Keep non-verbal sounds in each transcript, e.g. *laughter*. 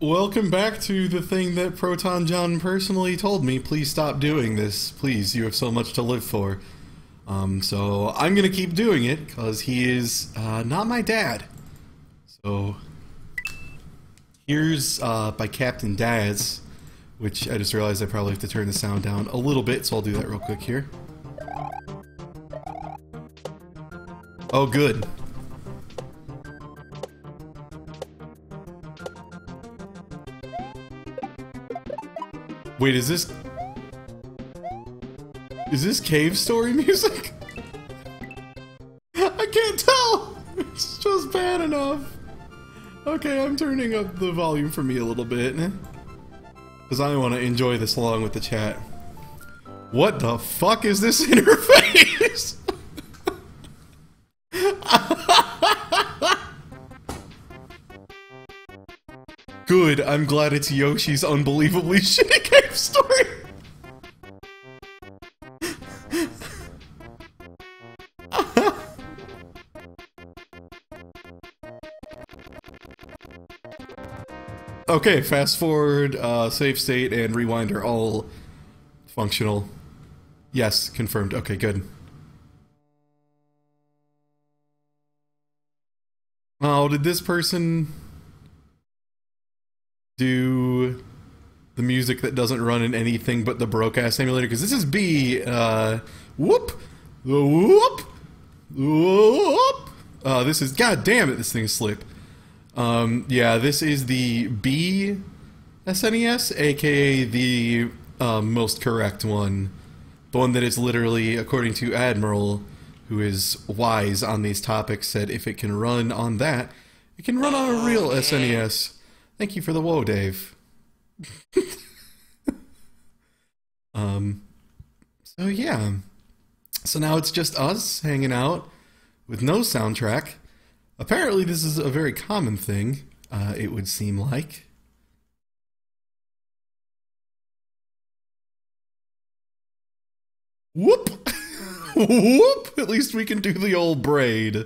Welcome back to the thing that Proton John personally told me. Please stop doing this. Please, you have so much to live for. Um, so I'm gonna keep doing it because he is uh, not my dad. So here's uh, by Captain Daz, which I just realized I probably have to turn the sound down a little bit, so I'll do that real quick here. Oh, good. Wait, is this... Is this cave story *laughs* music? I can't tell! It's just bad enough. Okay, I'm turning up the volume for me a little bit. Because I want to enjoy this along with the chat. What the fuck is this *laughs* interface? *laughs* Good, I'm glad it's Yoshi's unbelievably shitty *laughs* okay, fast forward, uh, save state, and rewind are all functional. Yes, confirmed. Okay, good. Oh, did this person do the music that doesn't run in anything but the broadcast emulator? Because this is B. Uh, whoop, the whoop, whoop. Uh, this is god damn it. This thing is slip. Um, yeah, this is the B SNES, aka the um, most correct one, the one that is literally, according to Admiral, who is wise on these topics, said if it can run on that, it can run on a real SNES. Thank you for the woe, Dave. *laughs* um, so yeah, so now it's just us hanging out with no soundtrack. Apparently, this is a very common thing. Uh, it would seem like. Whoop! *laughs* Whoop! At least we can do the old braid.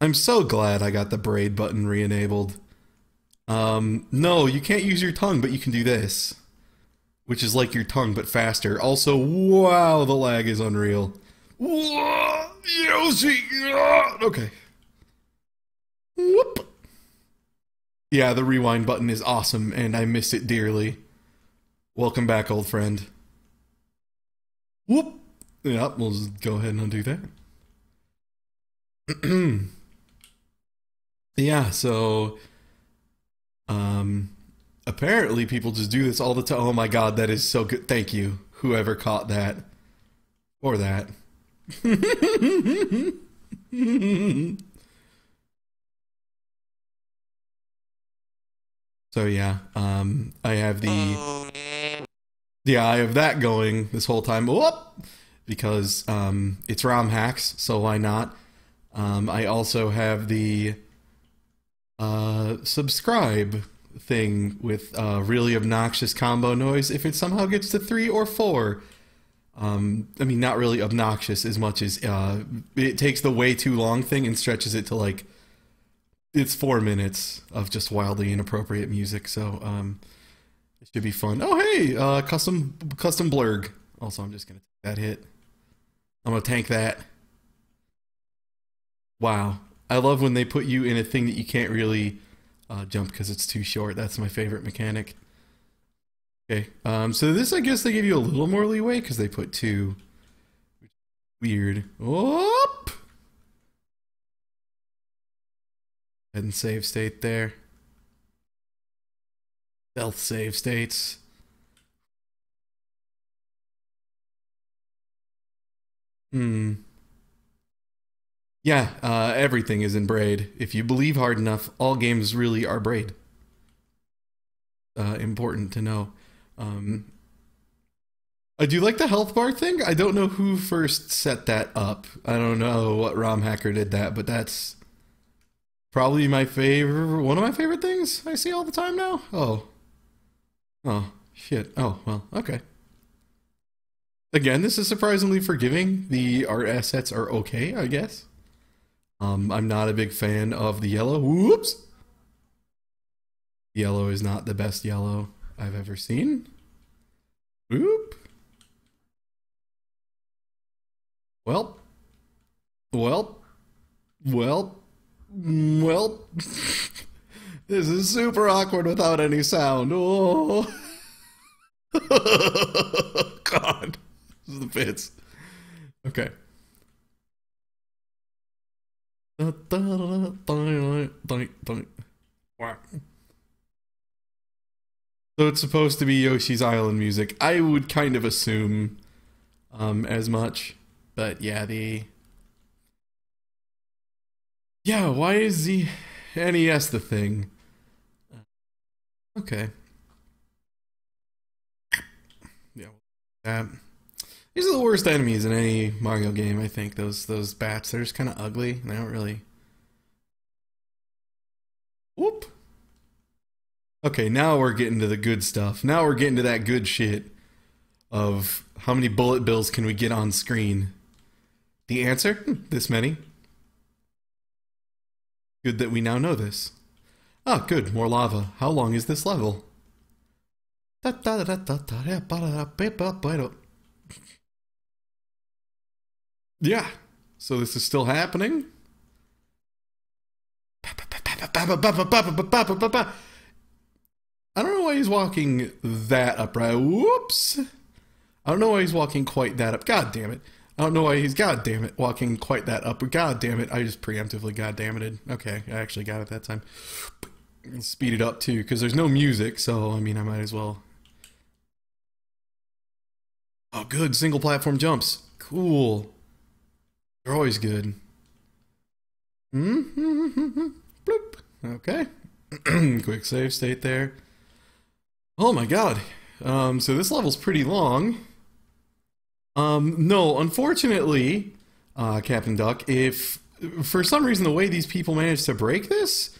I'm so glad I got the braid button re-enabled. Um, no, you can't use your tongue, but you can do this. Which is like your tongue, but faster. Also, wow, the lag is unreal. Yoshi! Okay. Whoop! Yeah, the rewind button is awesome, and I miss it dearly. Welcome back, old friend. Whoop! Yep, we'll just go ahead and undo that. *clears throat* yeah, so um apparently people just do this all the time. Oh my god, that is so good. Thank you, whoever caught that. Or that. *laughs* so yeah, um I have the the eye of that going this whole time. Whoop! Because um, it's ROM hacks, so why not? Um, I also have the uh, subscribe thing with uh, really obnoxious combo noise if it somehow gets to three or four. Um, I mean, not really obnoxious as much as uh, it takes the way too long thing and stretches it to like it's four minutes of just wildly inappropriate music. So um, it should be fun. Oh hey, uh, custom custom blurg. Also, I'm just gonna take that hit. I'm gonna tank that. Wow, I love when they put you in a thing that you can't really uh, jump because it's too short. That's my favorite mechanic. Okay, um, so this I guess they give you a little more leeway because they put two. Weird. Whoop! And save state there. Stealth save states. Hmm. Yeah, uh, everything is in braid. If you believe hard enough, all games really are braid. Uh, important to know. Um, I do you like the health bar thing. I don't know who first set that up. I don't know what ROM hacker did that, but that's probably my favorite. One of my favorite things I see all the time now. Oh, oh shit. Oh well, okay. Again, this is surprisingly forgiving. The art assets are okay, I guess. Um, I'm not a big fan of the yellow. Whoops. Yellow is not the best yellow I've ever seen. Oop. Well. Well. Well. Well. *laughs* this is super awkward without any sound. Oh. *laughs* God. This is the bits. Okay. So it's supposed to be Yoshi's Island music. I would kind of assume um, as much. But yeah, the. Yeah, why is the NES the thing? Okay. Yeah. Um, these are the worst enemies in any Mario game, I think. Those those bats, they're just kind of ugly. They don't really. Whoop. Okay, now we're getting to the good stuff. Now we're getting to that good shit of how many bullet bills can we get on screen. The answer? Hmm, this many. Good that we now know this. Ah, good, more lava. How long is this level? Yeah, so this is still happening? I don't know why he's walking that upright. Whoops. I don't know why he's walking quite that up. God damn it. I don't know why he's god damn it walking quite that up. God damn it. I just preemptively god damn it. Okay, I actually got it that time. Speed it up too, because there's no music, so I mean I might as well. Oh good, single platform jumps. Cool. They're always good. Mm-hmm. *laughs* Bloop. Okay. *clears throat* Quick save state there. Oh my god. Um, so this level's pretty long. Um, no, unfortunately, uh, Captain Duck, if for some reason the way these people managed to break this,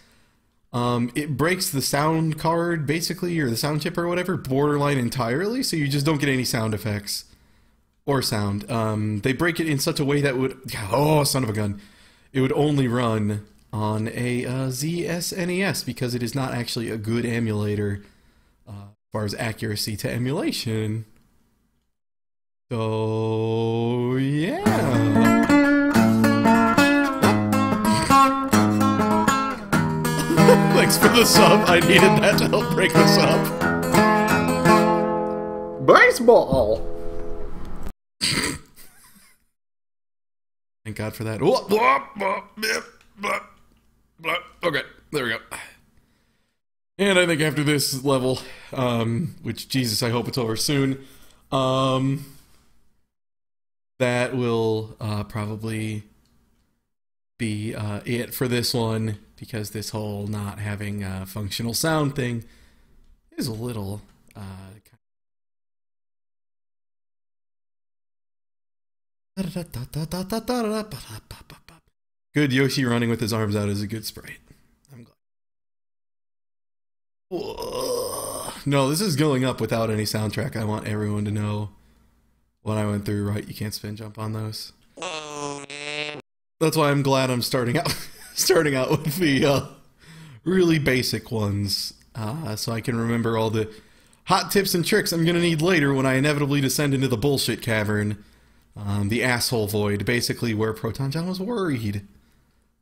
um, it breaks the sound card basically, or the sound chip or whatever, borderline entirely, so you just don't get any sound effects or sound. Um, they break it in such a way that would, oh, son of a gun, it would only run on a uh, ZSNES because it is not actually a good emulator as far as accuracy to emulation. So, yeah. *laughs* Thanks for the sub. I needed that to help break this up. Baseball. Thank God for that. Okay, there we go. And I think after this level, um, which Jesus, I hope it's over soon, um, that will uh, probably be uh, it for this one because this whole not having a functional sound thing is a little uh, Good Yoshi running with his arms out is a good sprite. No, this is going up without any soundtrack. I want everyone to know what I went through, right? You can't spin jump on those. That's why I'm glad I'm starting out *laughs* starting out with the uh, really basic ones. Uh, so I can remember all the hot tips and tricks I'm gonna need later when I inevitably descend into the bullshit cavern. Um, the asshole void, basically where Proton John was worried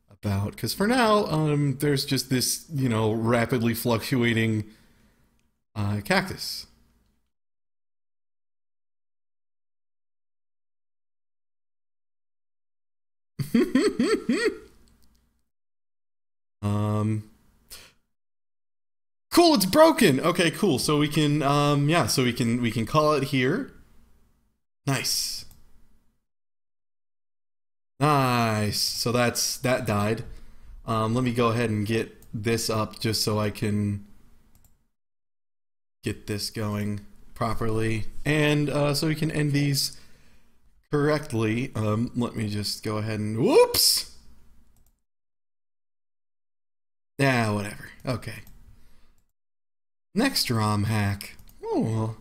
about. Because for now, um, there's just this, you know, rapidly fluctuating uh, cactus. *laughs* um cool it's broken okay cool so we can um yeah so we can we can call it here nice Nice. So that's that died. Um, let me go ahead and get this up just so I can get this going properly. And uh, so we can end these correctly. Um, let me just go ahead and whoops. Yeah, whatever. Okay. Next ROM hack. Oh.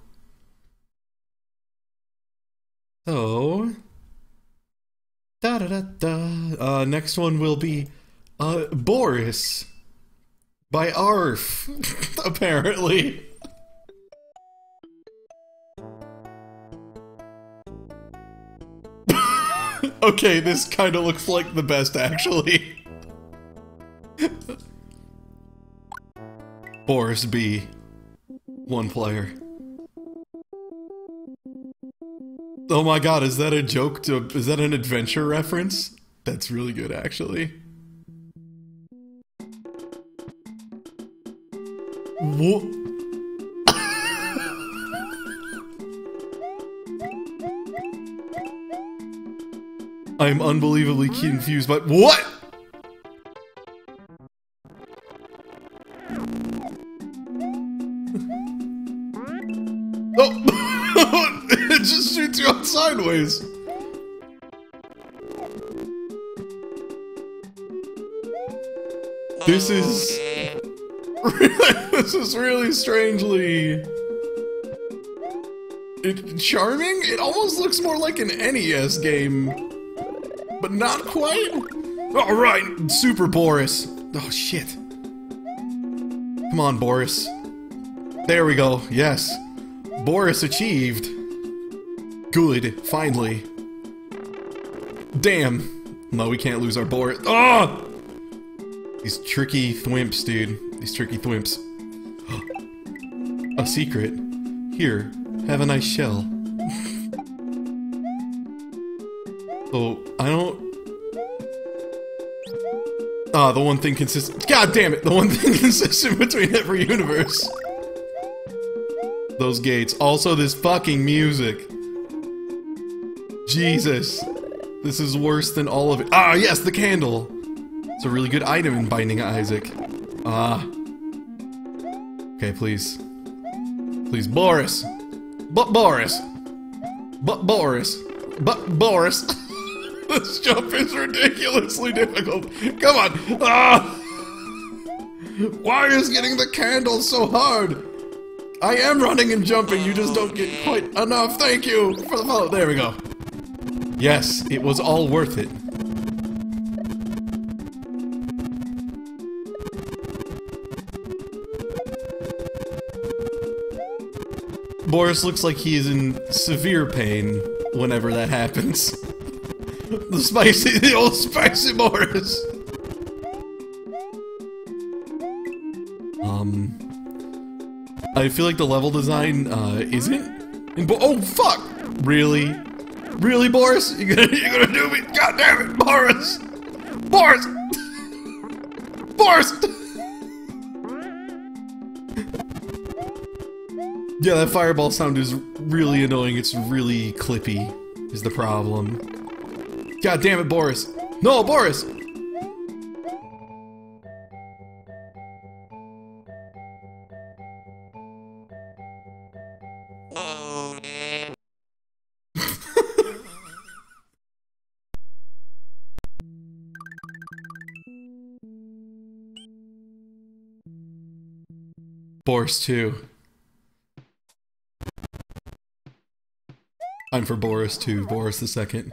So Da da da da. Uh, next one will be uh, Boris. By ARF, *laughs* apparently. *laughs* okay, this kind of looks like the best, actually. *laughs* Boris B. One player. Oh my god, is that a joke to- is that an adventure reference? That's really good, actually. What? *laughs* I'm unbelievably confused, but what? This is *laughs* this is really strangely it, charming. It almost looks more like an NES game, but not quite. All right, Super Boris. Oh shit! Come on, Boris. There we go. Yes, Boris achieved. Good, finally. Damn. No, we can't lose our Boris. Oh! These tricky thwimps, dude. These tricky thwimps. *gasps* a secret. Here, have a nice shell. *laughs* oh, I don't... Ah, the one thing consistent- God damn it! The one *laughs* thing consistent between every universe. Those gates. Also, this fucking music. Jesus. This is worse than all of it. Ah, yes, the candle! It's a really good item in Binding Isaac. Ah. Okay, please. Please, Boris! But Boris! But Boris! But Boris! *laughs* this jump is ridiculously difficult! Come on! Ah! Why is getting the candle so hard? I am running and jumping, you just don't get quite enough. Thank you for the follow. There we go. Yes, it was all worth it. Boris looks like he is in severe pain whenever that happens. *laughs* the spicy, the old spicy Boris. Um, I feel like the level design uh, isn't. Oh fuck! Really, really, Boris? You gonna you gonna do me? God damn it, Boris! Boris! Boris! Yeah, that fireball sound is really annoying. It's really clippy, is the problem. God damn it, Boris. No, Boris! 2. I'm for Boris 2, Boris the second.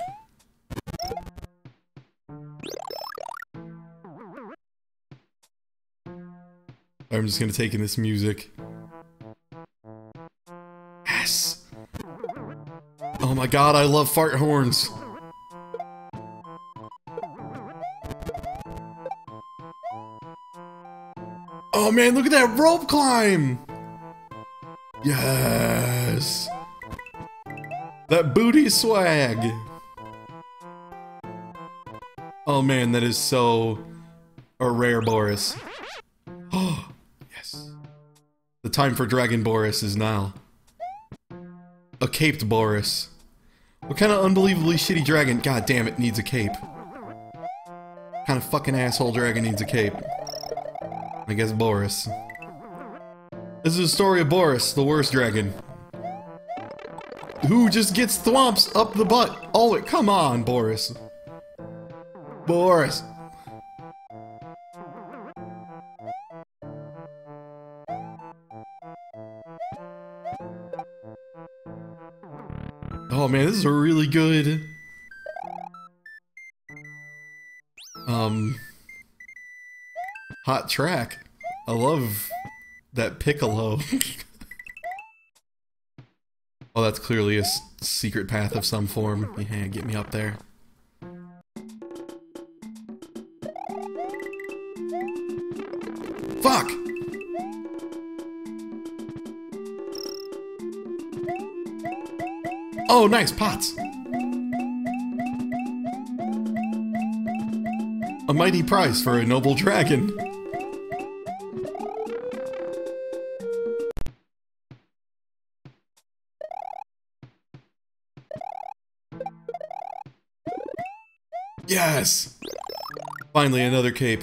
I'm just gonna take in this music. Yes! Oh my god, I love fart horns! Oh man, look at that rope climb! Yes! That booty swag! Oh man, that is so a rare Boris. Oh, yes. The time for Dragon Boris is now. A caped Boris. What kind of unbelievably shitty dragon, god damn it, needs a cape? What kind of fucking asshole dragon needs a cape? I guess Boris. This is the story of Boris, the worst dragon. Who just gets thwomps up the butt? Oh, it, come on, Boris. Boris. Oh man, this is a really good... Um... Hot track. I love that piccolo. *laughs* oh, that's clearly a secret path of some form. Yeah, get me up there. Fuck! Oh, nice, pots! A mighty price for a noble dragon. Yes! Finally, another cape.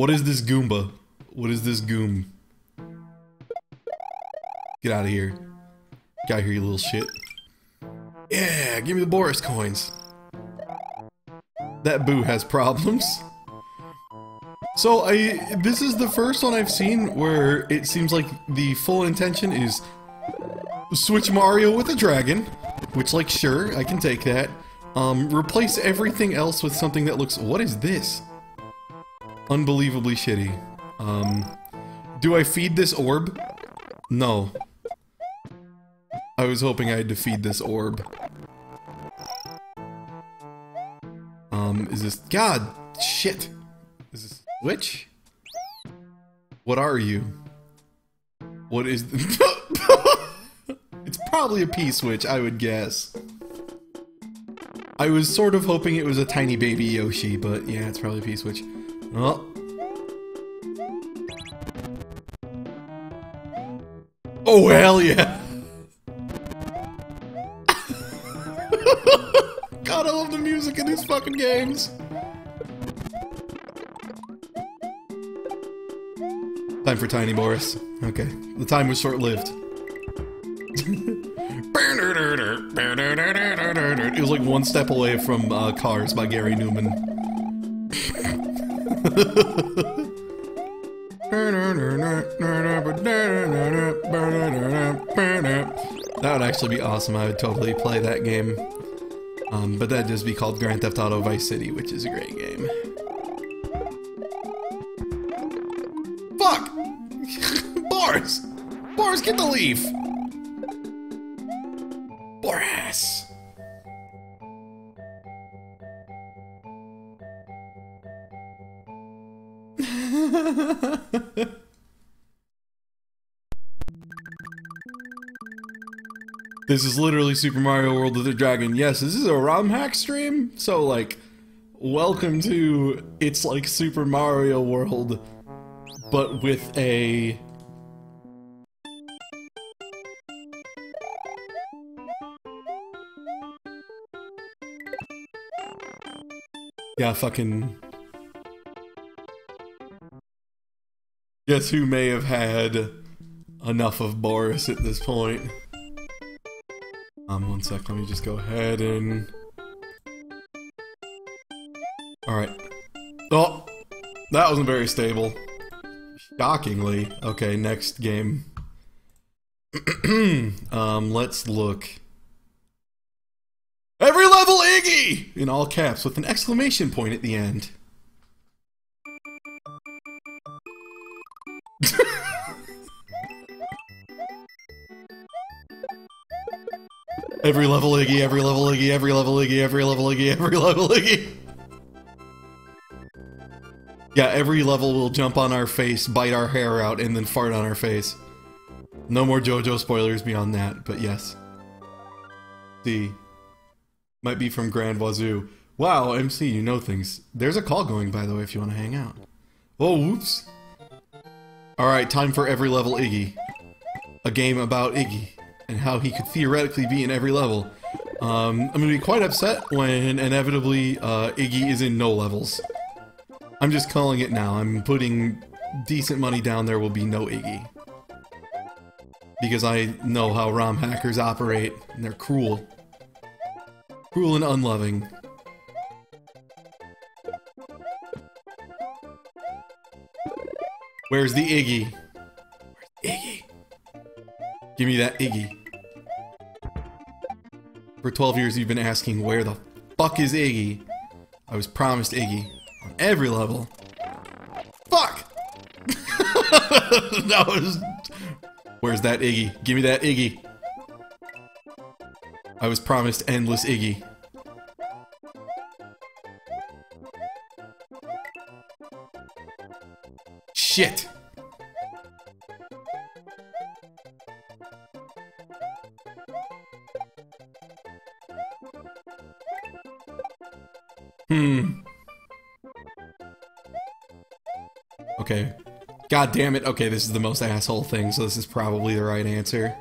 What is this Goomba? What is this Goom? Get out of here. Get out of here, you little shit. Yeah, give me the Boris coins. That Boo has problems. So I this is the first one I've seen where it seems like the full intention is switch Mario with a dragon, which like sure, I can take that. Um, replace everything else with something that looks what is this? Unbelievably shitty. Um do I feed this orb? No. I was hoping I'd feed this orb. Um, is this God shit. Is this which? What are you? What is *laughs* It's probably a P-switch, I would guess. I was sort of hoping it was a tiny baby Yoshi, but yeah, it's probably a P-switch. Oh. Oh, hell yeah! God, I love the music in these fucking games! Time for Tiny Boris. Okay, the time was short-lived. *laughs* it was like one step away from uh, Cars by Gary Numan. *laughs* That would actually be awesome. I would totally play that game. Um, but that'd just be called Grand Theft Auto Vice City, which is a great game. Fuck! *laughs* Boris! Boris, get the leaf! *laughs* This is literally Super Mario World with a Dragon. Yes, this is a ROM hack stream. So, like, welcome to it's like Super Mario World, but with a. Yeah, fucking. Guess who may have had enough of Boris at this point? Um, one sec, let me just go ahead and... Alright. Oh! That wasn't very stable. Shockingly. Okay, next game. *clears throat* um, let's look. Every level Iggy! In all caps, with an exclamation point at the end. Every level Iggy, every level Iggy, every level Iggy, every level Iggy, every level Iggy. Yeah, every level will jump on our face, bite our hair out, and then fart on our face. No more JoJo spoilers beyond that, but yes. D. Might be from Grand Wazoo. Wow, MC, you know things. There's a call going, by the way, if you want to hang out. Oh, whoops. Alright, time for every level Iggy. A game about Iggy and how he could theoretically be in every level. Um, I'm gonna be quite upset when inevitably uh, Iggy is in no levels. I'm just calling it now. I'm putting decent money down there will be no Iggy. Because I know how ROM hackers operate, and they're cruel. Cruel and unloving. Where's the Iggy? Where's Iggy? Give me that Iggy. For 12 years you've been asking where the fuck is Iggy? I was promised Iggy on every level. Fuck! *laughs* that was... Where's that Iggy? Give me that Iggy. I was promised endless Iggy. Shit! God damn it. Okay, this is the most asshole thing, so this is probably the right answer.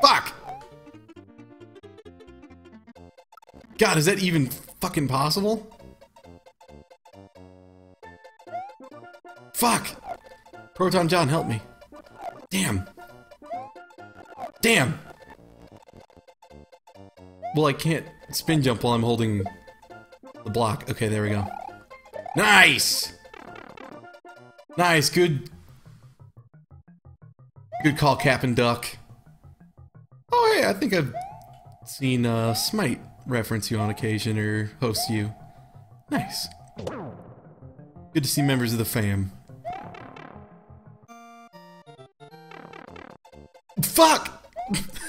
Fuck! God, is that even fucking possible? Fuck! Proton John, help me. Damn. Damn! Well, I can't spin jump while I'm holding the block. Okay, there we go. Nice! Nice, good. Good call, Captain Duck. Oh, hey, I think I've seen uh, Smite reference you on occasion or host you. Nice. Good to see members of the fam. Fuck! *laughs*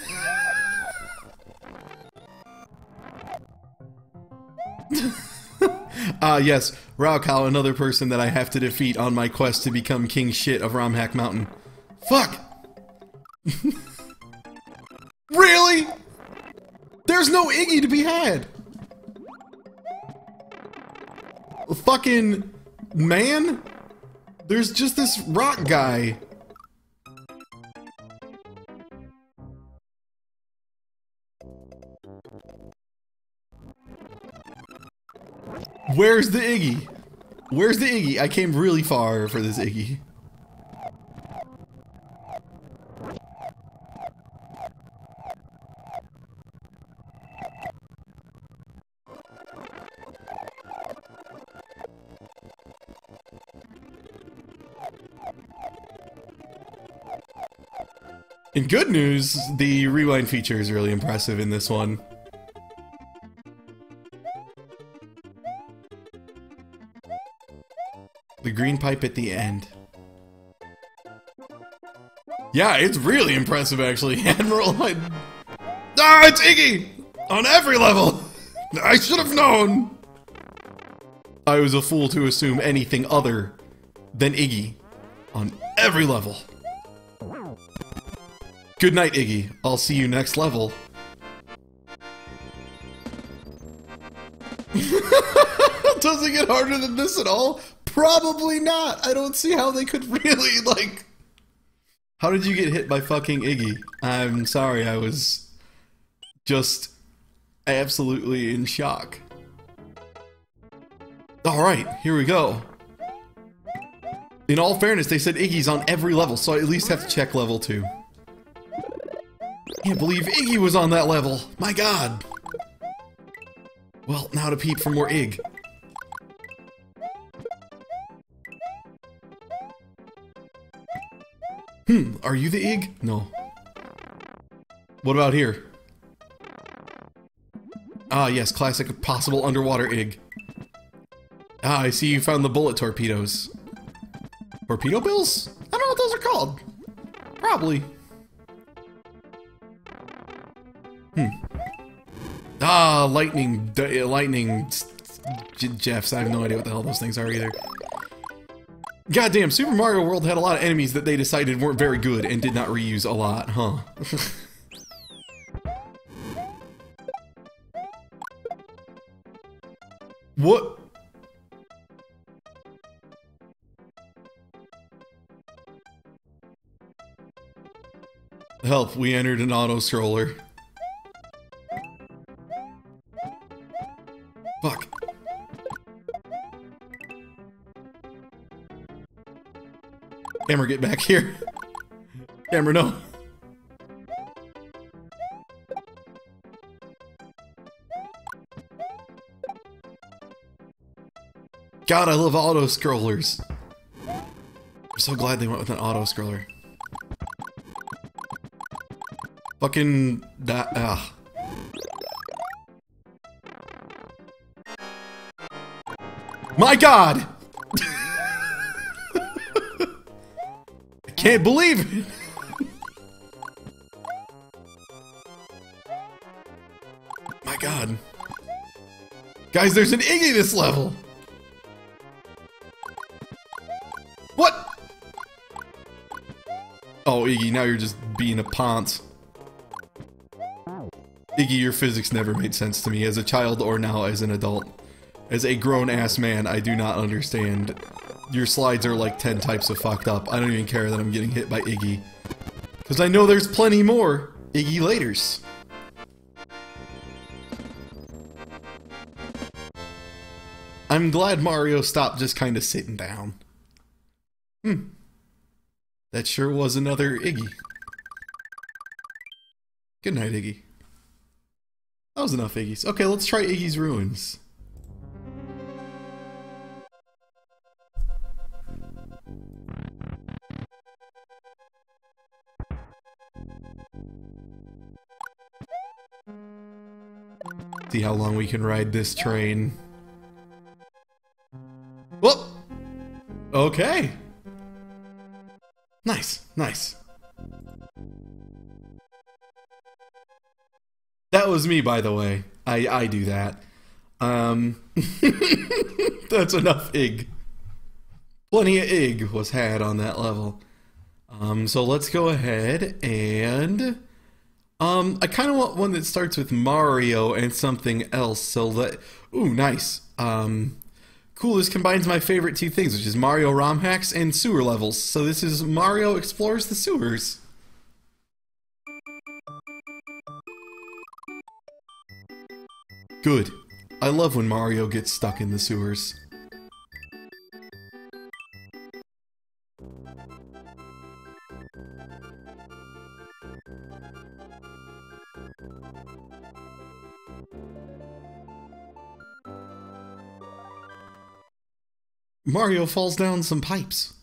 Ah, uh, yes, Raukal, another person that I have to defeat on my quest to become king shit of Romhack Mountain. Fuck! *laughs* really? There's no Iggy to be had! Fucking man? There's just this rock guy. Where's the Iggy? Where's the Iggy? I came really far for this Iggy. In good news, the rewind feature is really impressive in this one. Pipe at the end. Yeah, it's really impressive actually. *laughs* Admiral, I... Ah, it's Iggy! On every level! *laughs* I should have known! I was a fool to assume anything other than Iggy on every level. Good night, Iggy. I'll see you next level. *laughs* Does it get harder than this at all? Probably not. I don't see how they could really, like... How did you get hit by fucking Iggy? I'm sorry, I was just absolutely in shock. Alright, here we go. In all fairness, they said Iggy's on every level, so I at least have to check level 2. Can't believe Iggy was on that level. My god. Well, now to peep for more Ig. Are you the egg? No. What about here? Ah, yes, classic possible underwater egg. Ah, I see you found the bullet torpedoes. Torpedo bills? I don't know what those are called. Probably. Hmm. Ah, lightning, lightning, Jeffs. I have no idea what the hell those things are either. Goddamn, Super Mario World had a lot of enemies that they decided weren't very good and did not reuse a lot, huh? *laughs* what? Help, we entered an auto scroller. Get back here. Camera, no. God, I love auto scrollers. I'm so glad they went with an auto scroller. Fucking that. Ah. My God! Can't believe it! My God. Guys, there's an Iggy this level! What? Oh, Iggy, now you're just being a ponce. Iggy, your physics never made sense to me as a child or now as an adult. As a grown-ass man, I do not understand. Your slides are like 10 types of fucked up. I don't even care that I'm getting hit by Iggy. Because I know there's plenty more Iggy laters. I'm glad Mario stopped just kind of sitting down. Hmm. That sure was another Iggy. Good night, Iggy. That was enough Iggy's. Okay, let's try Iggy's Ruins. See how long we can ride this train. Whoop! Okay. Nice, nice. That was me, by the way. I, I do that. Um, *laughs* that's enough ig. Plenty of ig was had on that level. Um, so let's go ahead and um, I kind of want one that starts with Mario and something else. So that ooh, nice. Um, cool. This combines my favorite two things, which is Mario ROM hacks and sewer levels. So this is Mario explores the sewers. Good. I love when Mario gets stuck in the sewers. Mario falls down some pipes.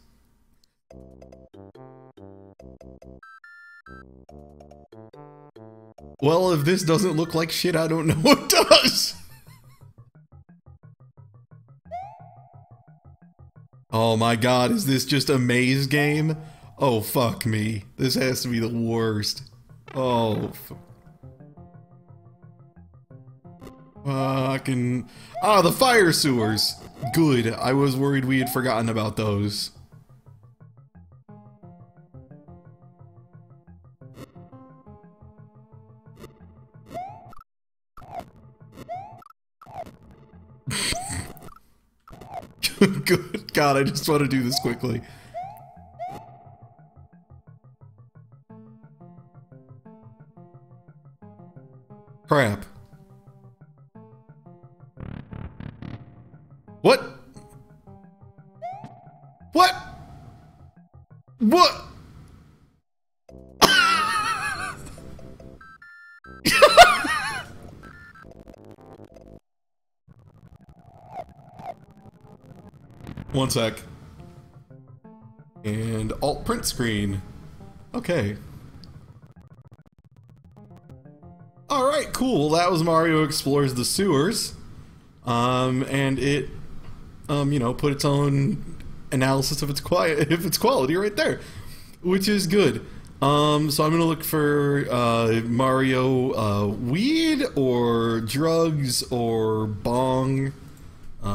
Well, if this doesn't look like shit, I don't *laughs* know what does. Oh my god, is this just a maze game? Oh, fuck me. This has to be the worst. Oh. Fucking. Ah, the fire sewers. Good. I was worried we had forgotten about those. *laughs* Good God, I just want to do this quickly. Crap. One sec. And alt print screen. Okay. Alright, cool. That was Mario Explores the Sewers. Um, and it, um, you know, put its own analysis of its quiet, *laughs* of its quality right there, which is good. Um, so I'm gonna look for uh, Mario uh, weed or drugs or bong.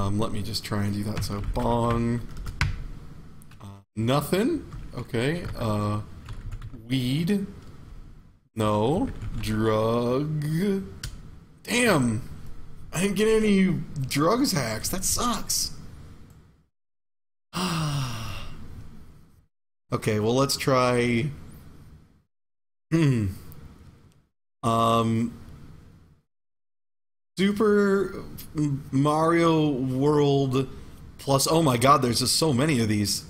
Um, let me just try and do that. So bong, uh, nothing. Okay. Uh, weed. No. Drug. Damn. I didn't get any drugs hacks. That sucks. *sighs* okay, well let's try. Hmm. Um. Super Mario World plus. Oh my God! There's just so many of these.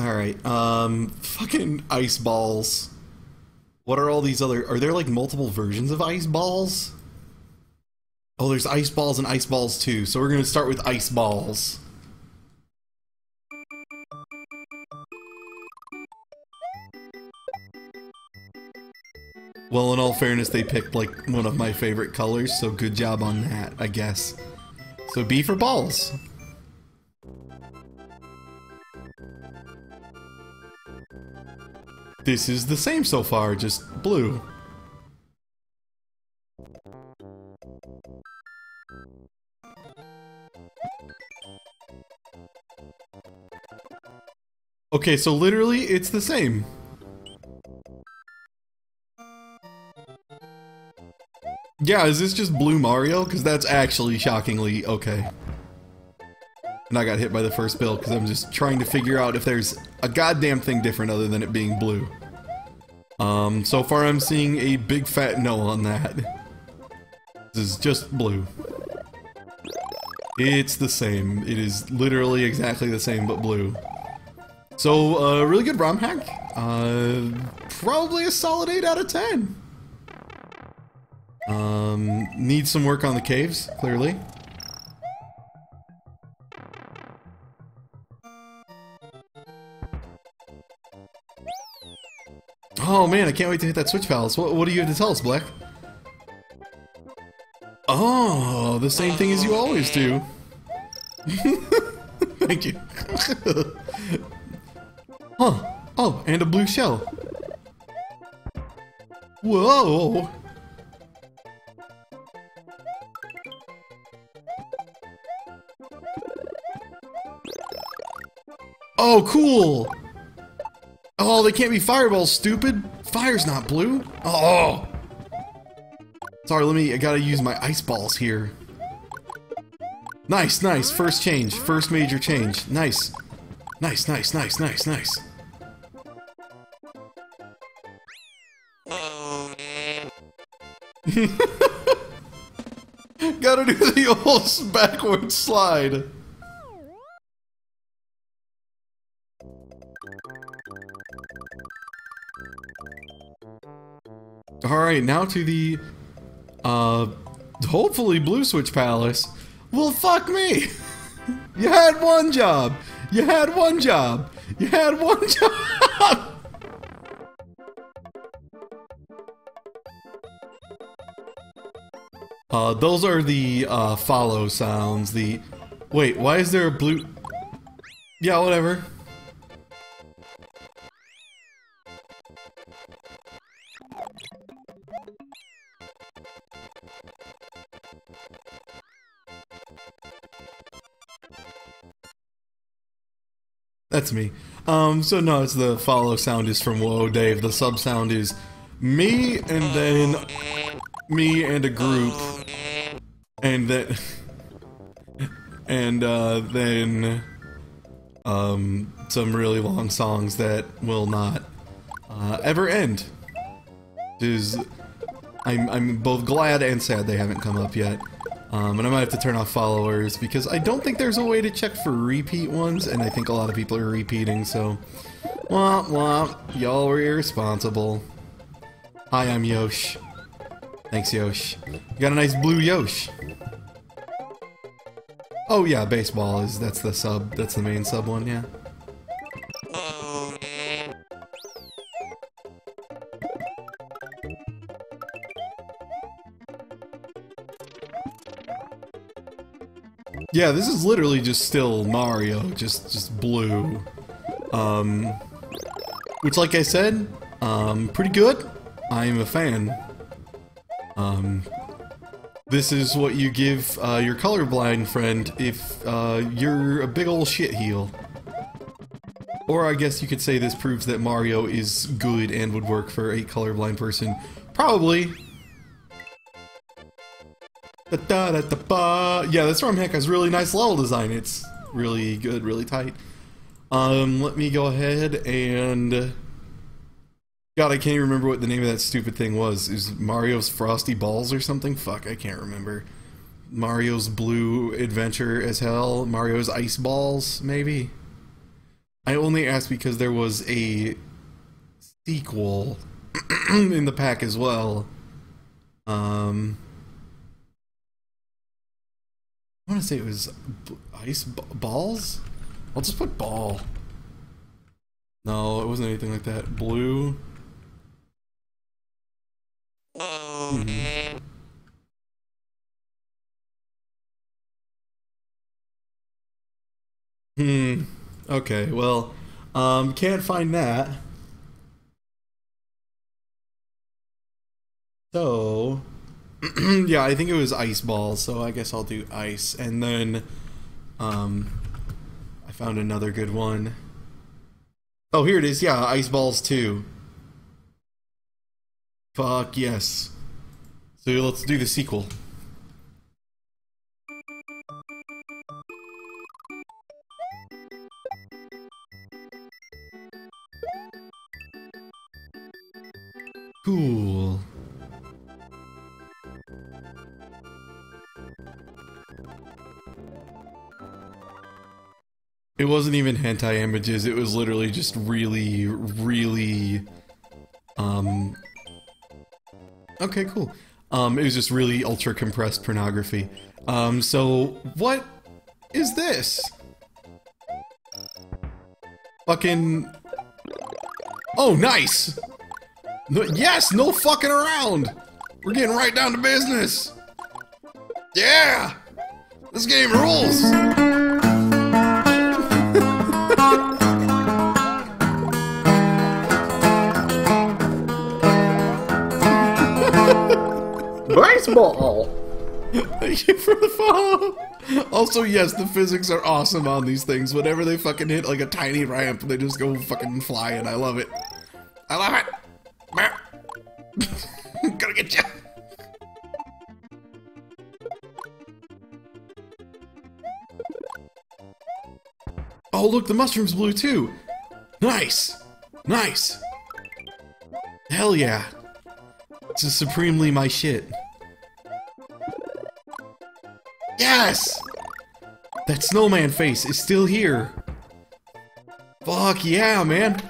Alright, um, fucking ice balls. What are all these other. Are there like multiple versions of ice balls? Oh, there's ice balls and ice balls too, so we're gonna start with ice balls. Well, in all fairness, they picked like one of my favorite colors, so good job on that, I guess. So B for balls. This is the same so far, just blue. Okay, so literally, it's the same. Yeah, is this just Blue Mario? Because that's actually shockingly okay. And I got hit by the first bill because I'm just trying to figure out if there's a goddamn thing different other than it being blue. Um, so far I'm seeing a big fat no on that. This is just blue. It's the same. It is literally exactly the same, but blue. So, uh, really good ROM hack. Uh, probably a solid 8 out of 10. Um, needs some work on the caves, clearly. Oh man, I can't wait to hit that switch palace. What, what do you have to tell us, Black? Oh, the same thing as you always do. *laughs* Thank you. *laughs* huh. Oh, and a blue shell. Whoa! Oh, cool! Oh, they can't be fireballs, stupid! Fire's not blue! Oh! Sorry, let me- I gotta use my ice balls here. Nice, nice, first change, first major change. Nice. Nice, nice, nice, nice, nice. *laughs* Gotta do the old *laughs* backward slide. Alright, now to the, uh, hopefully Blue Switch Palace. Well, fuck me! *laughs* you had one job! You had one job! You had one *laughs* job! uh, those are the, uh, follow sounds, the... Wait, why is there a blue... Yeah, whatever. That's me. Um, so no, it's the follow sound is from Whoa Dave. The sub sound is me and then me and a group. And then *laughs* and uh, then um, some really long songs that will not uh, ever end. Is I'm I'm both glad and sad they haven't come up yet. Um, and I might have to turn off followers because I don't think there's a way to check for repeat ones, and I think a lot of people are repeating, so... Womp womp, y'all were irresponsible. Hi, I'm Yosh. Thanks, Yosh. You got a nice blue Yosh. Oh yeah, baseball is, that's the sub, that's the main sub one, yeah. Yeah, this is literally just still Mario, just just blue. Um, which, like I said, um, pretty good. I'm a fan. Um, this is what you give uh, your colorblind friend if uh, you're a big old shit heel. Or I guess you could say this proves that Mario is good and would work for a colorblind person. Probably, Da -da -da -da -ba. Yeah, this ROM hack has really nice level design. It's really good, really tight. Um, let me go ahead and... God, I can't even remember what the name of that stupid thing was. Is Mario's Frosty Balls or something? Fuck, I can't remember. Mario's Blue Adventure as hell. Mario's Ice Balls, maybe? I only asked because there was a sequel *clears throat* in the pack as well. Um, I want to say it was ice balls. I'll just put ball. No, it wasn't anything like that. Blue. Mhm. Hmm. Okay. Well, um, can't find that. So, *clears throat* yeah, I think it was ice balls. So I guess I'll do ice, and then, um, I found another good one. Oh, here it is. Yeah, ice balls too. Fuck yes. So let's do the sequel. Cool. Wasn't even hentai images, it was literally just really, really um Okay, cool. Um it was just really ultra compressed pornography. Um so what is this? Fucking Oh, nice. No, yes, no fucking around. We're getting right down to business. Yeah. This game rules. Baseball. Thank you for the follow. Also, yes, the physics are awesome on these things. Whenever they fucking hit like a tiny ramp, they just go fucking flying. I love it. I love it. *laughs* Gonna get you. Oh, look, the mushroom's blue too. Nice. Nice. Hell yeah. This is supremely my shit. Yes! That snowman face is still here. Fuck yeah, man.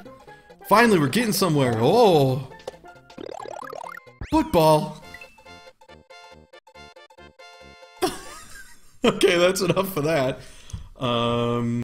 Finally, we're getting somewhere. Oh. Football. *laughs* okay, that's enough for that. Um.